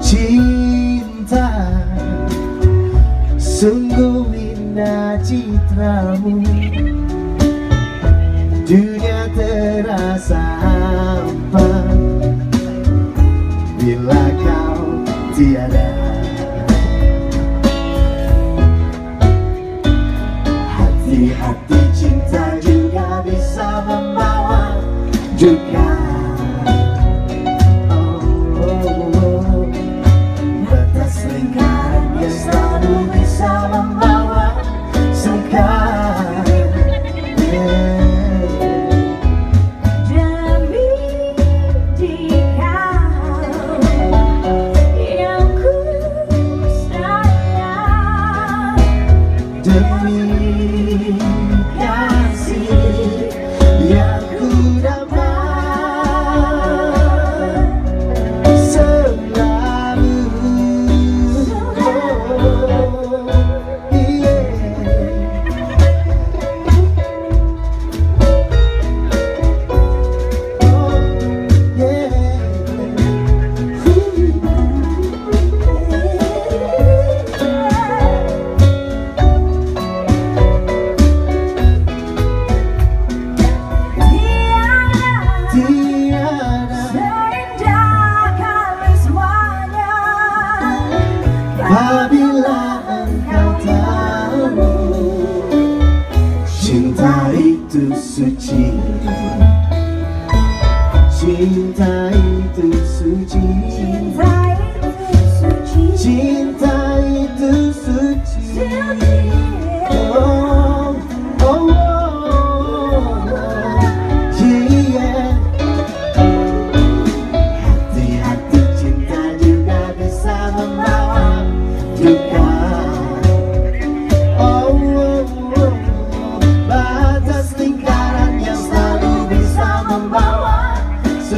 Cinta Sungguh indah citramu. Dunia terasa hampa Bila kau tiada? Hati-hati cinta juga. Juga oh, oh. Batas lingkaran yang selalu bisa Apabila engkau tahu Cinta itu suci Cinta itu suci